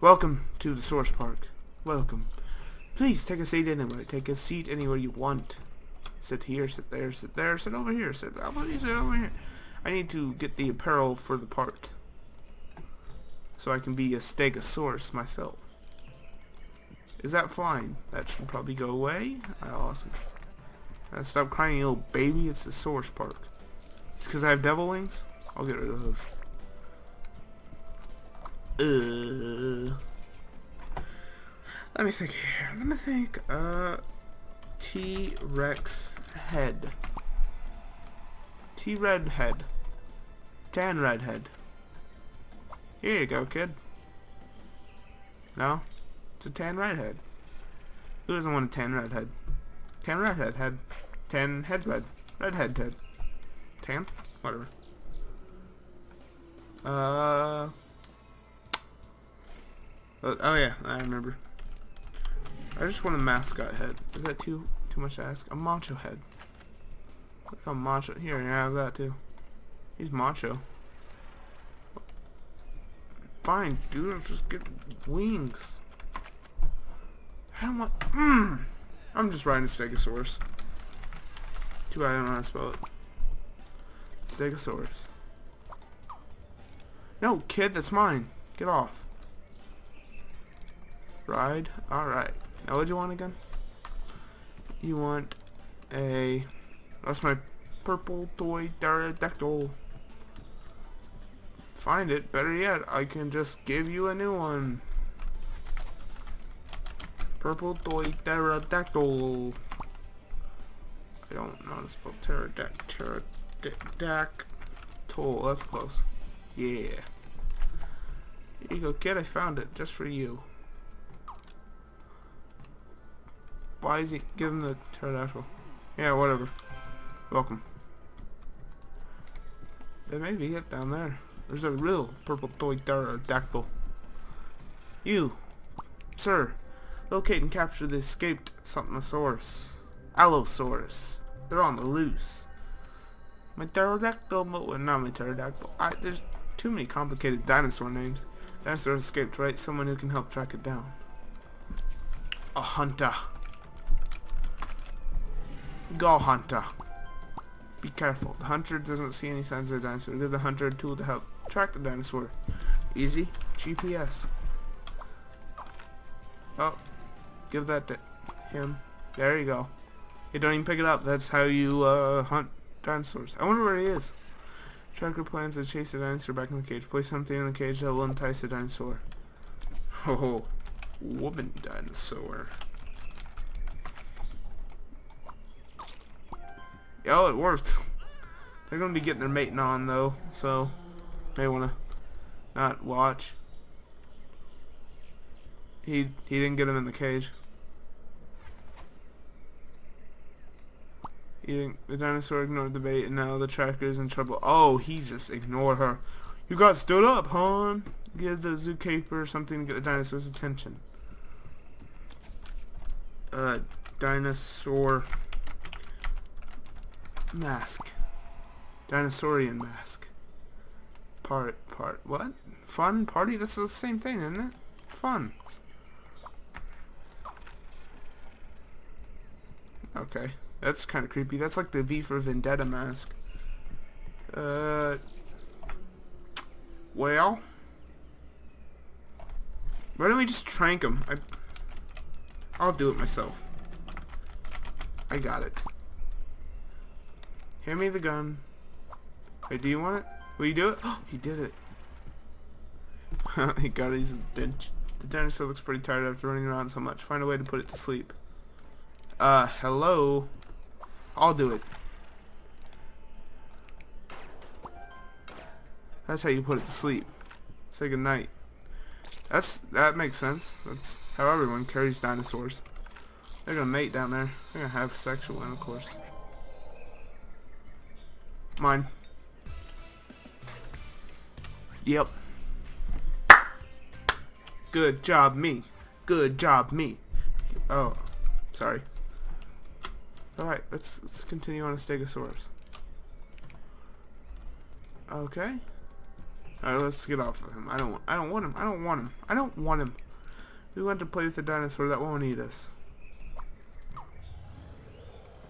Welcome to the Source Park. Welcome. Please take a seat anywhere. Take a seat anywhere you want. Sit here, sit there, sit there, sit over here, sit over here, sit over here. I need to get the apparel for the part. So I can be a stegosaurus myself. Is that flying? That should probably go away. Awesome. Stop crying, you little baby. It's the Source Park. It's because I have devil wings? I'll get rid of those. Uh, let me think here. Let me think. Uh, T-Rex head. T-Red head. Tan red head. Here you go, kid. No? It's a tan redhead. Who doesn't want a tan redhead? Tan redhead head. head. Tan head red. Redhead head. Tan? Whatever. Uh, uh, oh yeah, I remember. I just want a mascot head. Is that too too much to ask? A macho head. Look how macho. Here, I have that too. He's macho. Fine, dude. I'll just get wings. I don't want. Mmm. I'm just riding a Stegosaurus. Too bad I don't know how to spell it. Stegosaurus. No, kid, that's mine. Get off. Ride. Alright. Now what do you want again? You want a... That's my purple toy pterodactyl. Find it. Better yet, I can just give you a new one. Purple toy pterodactyl. I don't know how to spell pterodactyl. Pterodactyl. That's close. Yeah. Here you go, kid. I found it just for you. Why is he... Him the pterodactyl. Yeah, whatever. Welcome. There may be it down there. There's a real purple toy pterodactyl. You, sir, locate and capture the escaped somethingsaurus. Allosaurus. They're on the loose. My pterodactyl, well, not my pterodactyl. I, there's too many complicated dinosaur names. Dinosaur escaped, right? Someone who can help track it down. A hunter. Go hunter. Be careful. The hunter doesn't see any signs of the dinosaur. Give the hunter a tool to help track the dinosaur. Easy. GPS. Oh. Give that to him. There you go. You don't even pick it up. That's how you uh, hunt dinosaurs. I wonder where he is. Tracker plans to chase the dinosaur back in the cage. Place something in the cage that will entice the dinosaur. Oh, woman dinosaur. Oh, it worked. They're gonna be getting their mating on though, so may wanna not watch. He he didn't get him in the cage. He didn't, the dinosaur ignored the bait, and now the tracker's in trouble. Oh, he just ignored her. You got stood up, hon. Give the zookeeper something to get the dinosaur's attention. Uh, dinosaur mask. Dinosaurian mask. Part, part, what? Fun? Party? That's the same thing, isn't it? Fun. Okay. That's kind of creepy. That's like the V for Vendetta mask. Uh... Well... Why don't we just trank him? I, I'll do it myself. I got it. Hand me the gun. Wait, do you want it? Will you do it? Oh, he did it. he got dead. The dinosaur looks pretty tired after running around so much. Find a way to put it to sleep. Uh, hello? I'll do it. That's how you put it to sleep. Say goodnight. That's that makes sense. That's how everyone carries dinosaurs. They're gonna mate down there. They're gonna have sexual intercourse. Mine. Yep. Good job, me. Good job, me. Oh, sorry. Alright, let's, let's continue on a Stegosaurus. Okay. Alright, let's get off of him. I don't I don't want him. I don't want him. I don't want him. We want to play with the dinosaur that won't eat us.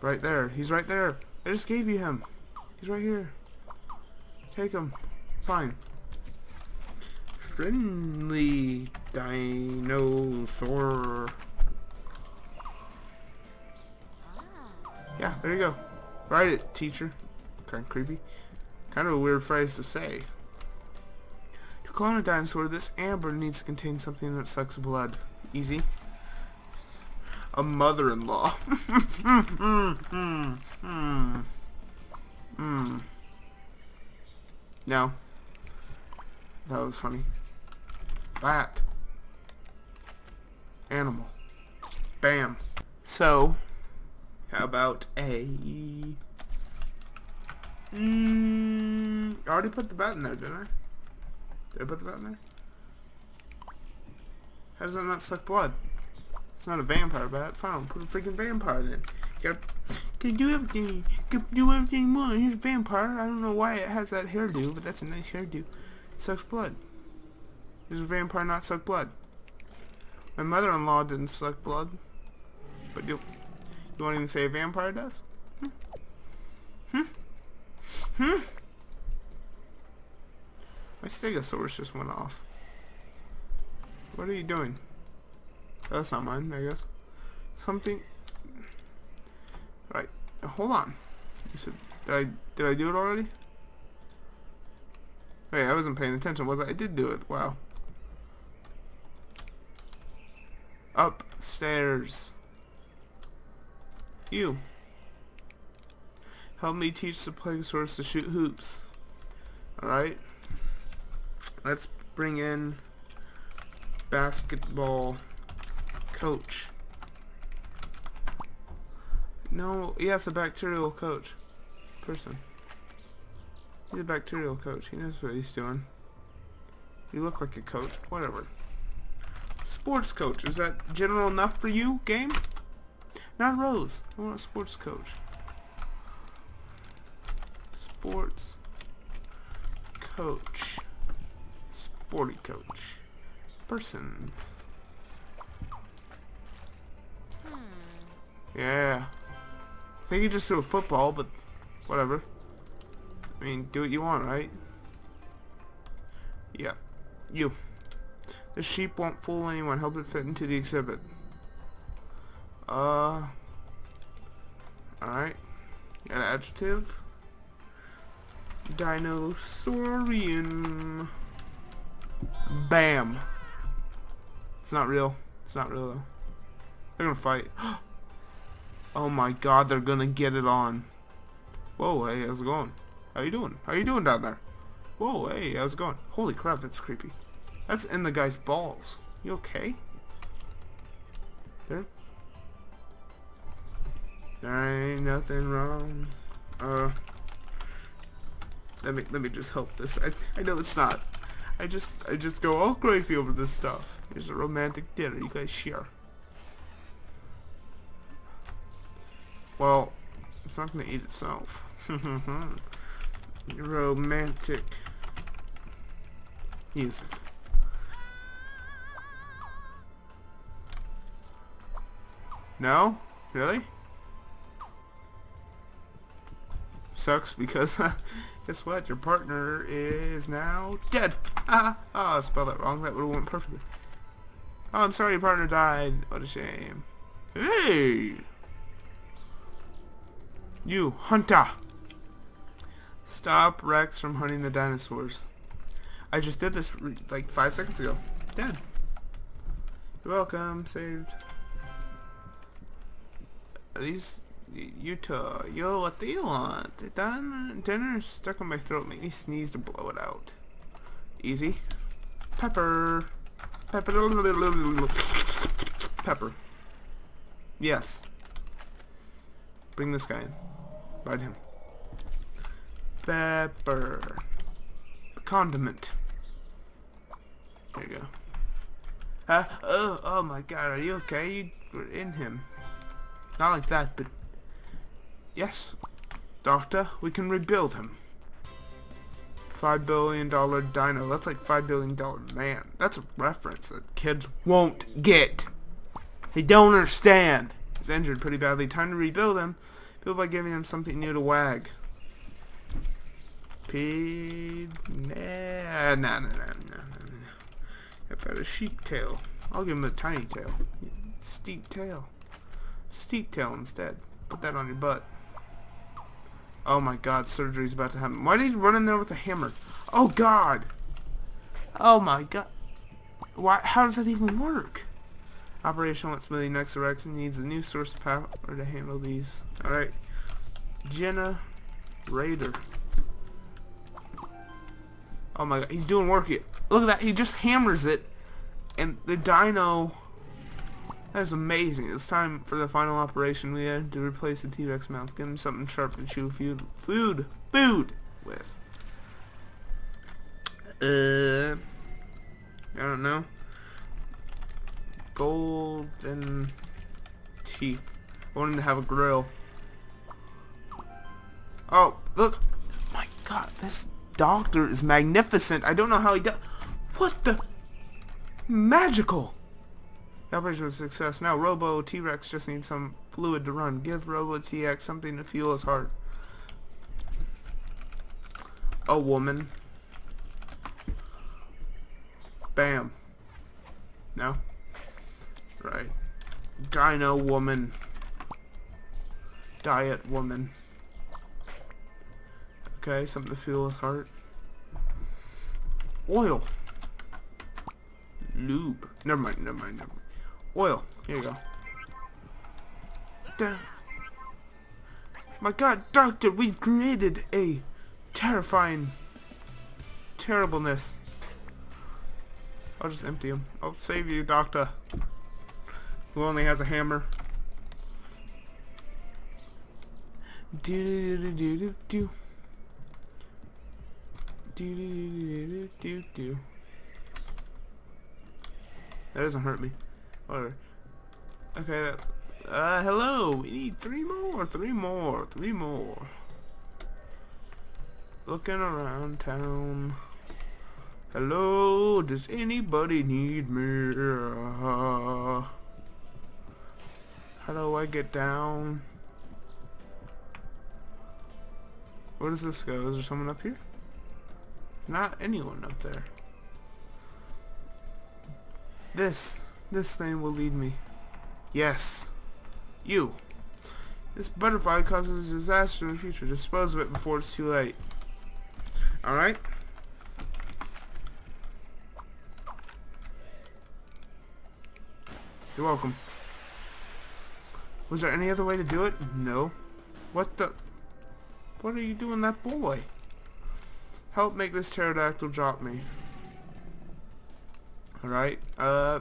Right there. He's right there. I just gave you him. He's right here. Take him. Fine. Friendly dinosaur. Yeah, there you go. Write it, teacher. Kind of creepy. Kind of a weird phrase to say. To clone a dinosaur, this amber needs to contain something that sucks blood. Easy. A mother-in-law. mm, mm, mm, mm. No. That was funny. Bat. Animal. Bam. So, how about a... Mm, I already put the bat in there, didn't I? Did I put the bat in there? How does that not suck blood? It's not a vampire bat. Fine, put a freaking vampire then. You can do everything. Can do everything more. Here's a vampire. I don't know why it has that hairdo, but that's a nice hairdo. Sucks blood. Does a vampire not suck blood? My mother-in-law didn't suck blood. But you, you won't even say a vampire does? Hmm? Hmm? Hmm? My stegosaurus just went off. What are you doing? That's not mine, I guess. Something... Right. Hold on. You said... Did I, did I do it already? Hey, I wasn't paying attention, was I? I did do it. Wow. Upstairs. You. Help me teach the Plegosaurus to shoot hoops. Alright. Let's bring in basketball coach. No, yes, a bacterial coach. Person. He's a bacterial coach. He knows what he's doing. You look like a coach. Whatever. Sports coach. Is that general enough for you, game? Not Rose. I want a sports coach. Sports coach. Sporty coach. Person. Hmm. Yeah. They could just do a football, but whatever. I mean, do what you want, right? Yeah. You. The sheep won't fool anyone. Help it fit into the exhibit. Uh. Alright. An adjective. Dinosaurian. Bam. It's not real. It's not real though. They're gonna fight. oh my god, they're gonna get it on. Whoa, hey, how's it going? How you doing? How you doing down there? Whoa, hey, how's it going? Holy crap, that's creepy. That's in the guy's balls. You okay? There? There ain't nothing wrong. Uh, let me let me just help this. I I know it's not. I just I just go all crazy over this stuff. Here's a romantic dinner you guys share. Well, it's not gonna eat itself. romantic music. No? Really? Sucks because guess what? Your partner is now dead. Ah, oh, I spelled that wrong. That would have went perfectly. Oh, I'm sorry your partner died. What a shame. Hey! You, Hunter! Stop Rex from hunting the dinosaurs. I just did this like five seconds ago. Dead. You're welcome. Saved. Least Utah. Yo, what do you want? Dinner stuck in my throat. Make me sneeze to blow it out. Easy. Pepper. Pepper. Pepper. Yes. Bring this guy in. Bite him. Pepper. Condiment. There you go. Uh, oh, oh my god, are you okay? You were in him. Not like that, but... Yes, Doctor, we can rebuild him. Five billion dollar dino. That's like five billion dollar man. That's a reference that kids won't get. They don't understand. He's injured pretty badly. Time to rebuild him. Build by giving him something new to wag. Pig. Nah, nah, nah, nah, nah, nah. How about a sheep tail? I'll give him a tiny tail. Steep tail. Steep tail instead. Put that on your butt. Oh my god, surgery's about to happen. Why did he run in there with a hammer? Oh god! Oh my god. Why? How does that even work? Operation went smoothly. Next direction needs a new source of power to handle these. Alright. Jenna Raider. Oh my god, he's doing work here. Look at that, he just hammers it. And the dino... That is amazing. It's time for the final operation. We had to replace the T-Rex mouth. Give him something sharp to chew food, food, food with. Uh, I don't know. Golden teeth. I want him to have a grill. Oh, look. My god, this doctor is magnificent. I don't know how he does. What the? Magical. The operation was a success. Now Robo T-Rex just needs some fluid to run. Give Robo T-Rex something to fuel his heart. A woman. Bam. No? Right. Dino woman. Diet woman. Okay, something to fuel his heart. Oil. Lube. Never mind, never mind, never mind. Oil. Here you go. Damn. My god, Doctor, we've created a terrifying terribleness. I'll just empty him. I'll save you, Doctor. Who only has a hammer. Do do do do do do. Do do do do do do. That doesn't hurt me. Whatever. Okay, that, uh, hello! We need three more, three more, three more. Looking around town. Hello, does anybody need me? Uh, how do I get down? Where does this go? Is there someone up here? Not anyone up there. This, this thing will lead me. Yes. You. This butterfly causes disaster in the future. Dispose of it before it's too late. Alright? You're welcome. Was there any other way to do it? No. What the... What are you doing that boy? Help make this pterodactyl drop me. Alright, uh...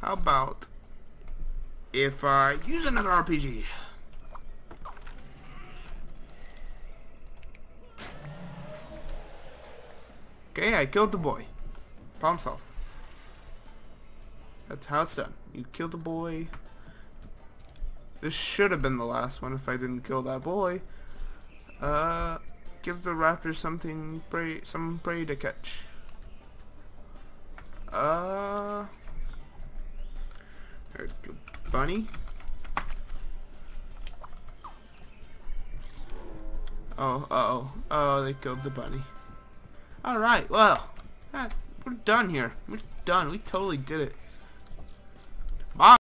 How about... If I use another RPG? Okay, I killed the boy. Problem solved. That's how it's done. You killed the boy. This should have been the last one if I didn't kill that boy. Uh, give the raptor something prey, some prey to catch. Uh, there's bunny. Oh, uh oh, oh, they killed the bunny. All right, well, we're done here. We're done. We totally did it. Bye.